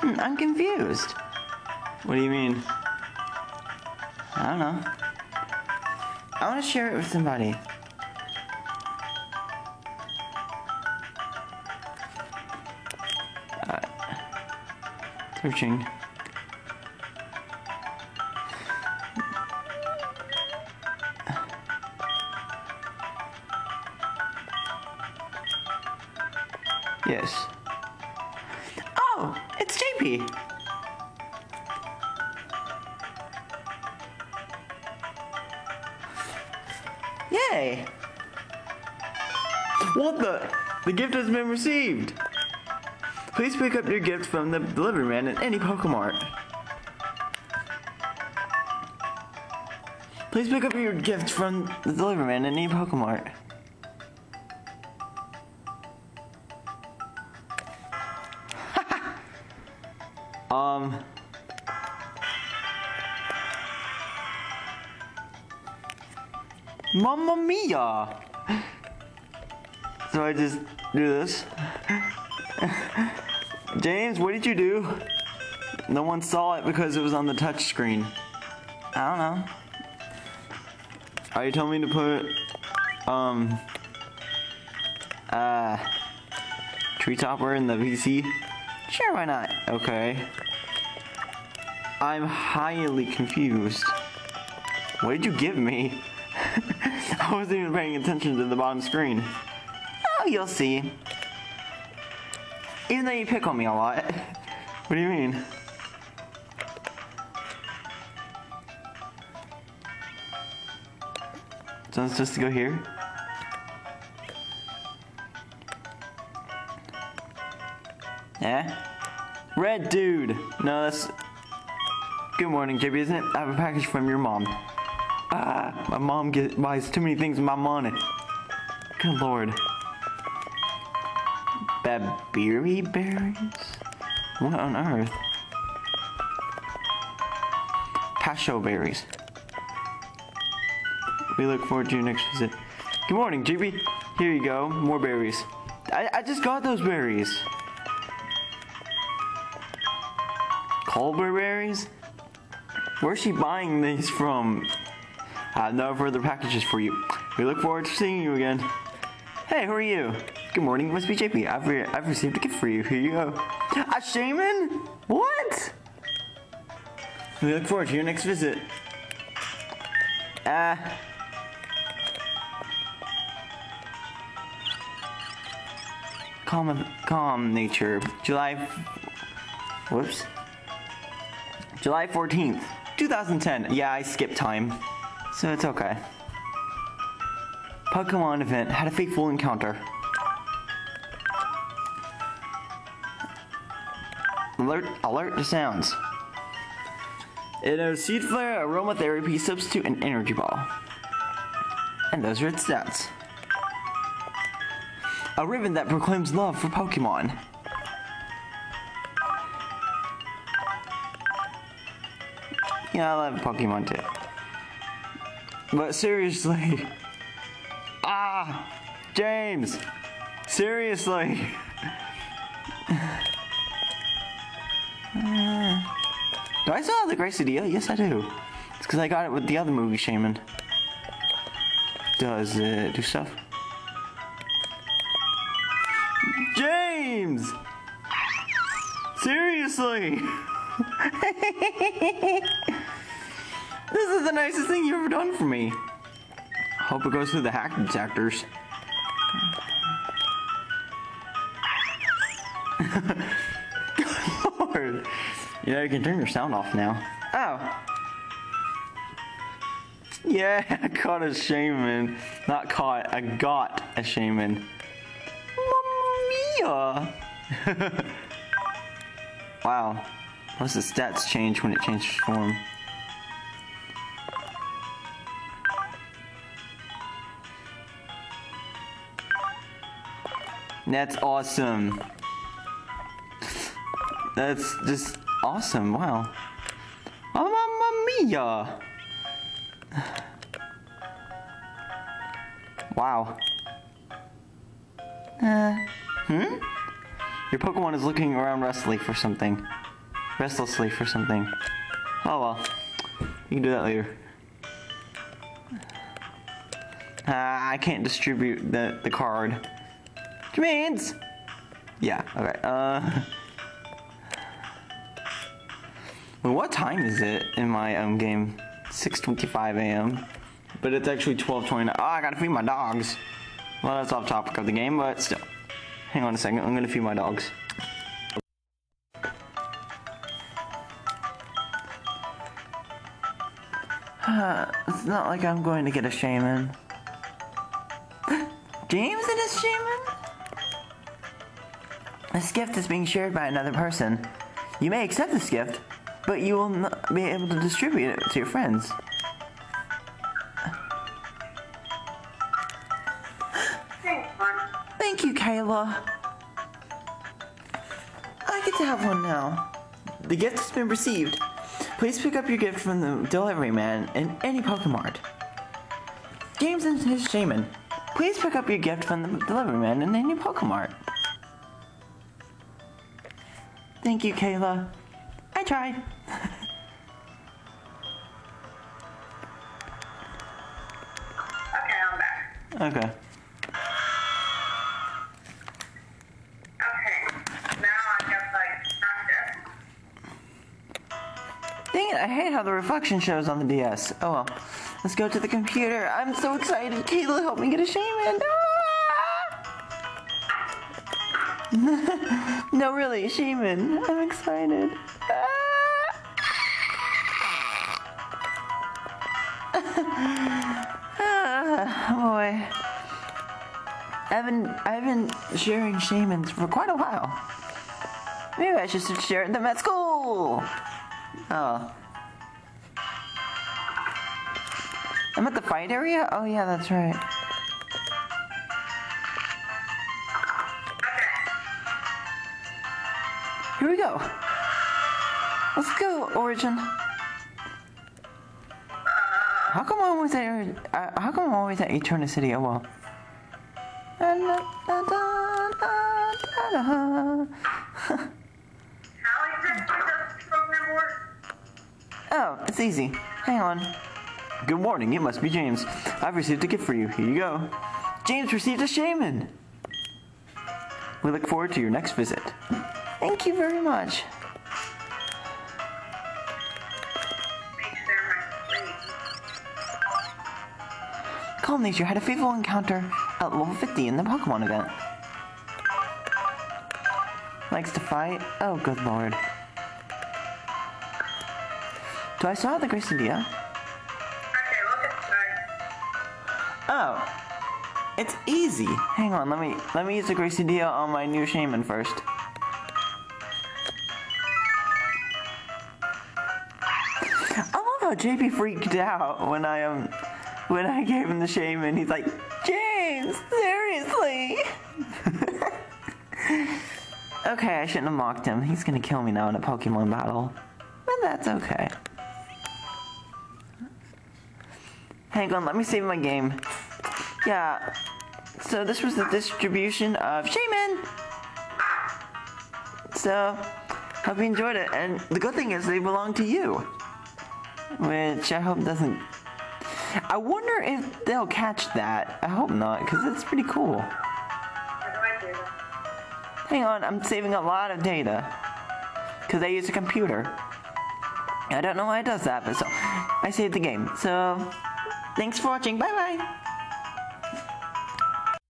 Hmm, I'm confused. What do you mean? I don't know. I want to share it with somebody. Uh, searching. It's JP. Yay! What the? The gift has been received. Please pick up your gift from the delivery man at any Pokemart. Please pick up your gift from the delivery man at any Pokemart. Um. Mamma mia! So I just do this. James, what did you do? No one saw it because it was on the touch screen. I don't know. Are you telling me to put, um, uh, tree topper in the PC? Sure, why not? Okay. I'm highly confused. What did you give me? I wasn't even paying attention to the bottom screen. Oh, you'll see. Even though you pick on me a lot. What do you mean? So I'm supposed to go here? Yeah? Red dude! No, that's... Good morning, JB, isn't it? I have a package from your mom. Ah, my mom get, buys too many things with my money. Good lord. Babiri berries? What on earth? Pasho berries. We look forward to your next visit. Good morning, GB. Here you go, more berries. I, I just got those berries. Colbur berries? Where's she buying these from? I have no further packages for you. We look forward to seeing you again. Hey, who are you? Good morning, must be JP. I've, re I've received a gift for you. Here you go. A Shaymin? What? We look forward to your next visit. Ah. Uh, calm, calm nature. July. Whoops. July 14th, 2010. Yeah, I skipped time. So it's okay. Pokemon event had a fateful encounter. Alert, alert to sounds. It knows Seed Flare, Aromatherapy, Substitute, and Energy Ball. And those are its stats. A ribbon that proclaims love for Pokemon. Yeah, I love Pokemon too. But seriously. Ah! James! Seriously! Do I still have the Gracidea? Yes, I do. It's because I got it with the other movie Shaymin. Does it do stuff? James! Seriously! this is the nicest thing you've ever done for me. Hope it goes through the hack detectors. Lord. You know, you can turn your sound off now. Oh. Yeah, I caught a Shaymin. Not caught, I got a Shaymin. Mamma mia! wow. What's the stats change when it changes form? That's awesome. That's just awesome. Wow. Oh, mamma mia. Wow. Uh, hmm? Your Pokemon is looking around restfully for something. Restlessly for something. Oh well. You can do that later. Uh, I can't distribute the, the card. Means... Yeah, okay. Uh... Well, what time is it in my um, game? 6.25 a.m. But it's actually 12.29. Oh, I gotta feed my dogs. Well, that's off topic of the game, but still. Hang on a second, I'm gonna feed my dogs. It's not like I'm going to get a Shaymin. James and his Shaymin? This gift is being shared by another person. You may accept this gift, but you will not be able to distribute it to your friends. Thank you, Kayla. I get to have one now. The gift has been received. Please pick up your gift from the delivery man in any Pokemart. James and his Shaymin. Please pick up your gift from the delivery man in any Pokemart. Thank you, Kayla. I tried. Okay, I'm back. okay. Okay, I hate how the reflection shows on the DS. Oh well. Let's go to the computer. I'm so excited. Kayla, help me get a Shaymin. Ah! no, really, Shaymin. I'm excited. Ah, boy. I've been I've been sharing Shaymins for quite a while. Maybe I should sharing them at school. Oh. I'm at the fight area? Oh yeah, that's right. Here we go. Let's go, Origin. How come I'm always at uh, how come I'm always at Eterna City? Oh well. Oh, it's easy. Hang on. Good morning, it must be James. I've received a gift for you. Here you go. James received a Shaymin. We look forward to your next visit. Thank you very much. Calm Nature had a fateful encounter at level 50 in the Pokemon event. Likes to fight? Oh, good lord. Do I still have the Gracidea? Okay, Oh. It's easy. Hang on, let me let me use the Gracidea on my new Shaymin first. I love how JP freaked out when I um when I gave him the Shaymin. He's like, James, seriously. okay, I shouldn't have mocked him. He's gonna kill me now in a Pokemon battle. But that's okay. Hang on, let me save my game. Yeah. So this was the distribution of Shaymin. So hope you enjoyed it. And the good thing is they belong to you. Which I hope doesn't I wonder if they'll catch that. I hope not, because it's pretty cool. Hang on, I'm saving a lot of data. Because I use a computer. I don't know why it does that, but so I saved the game. So thanks for watching. Bye bye.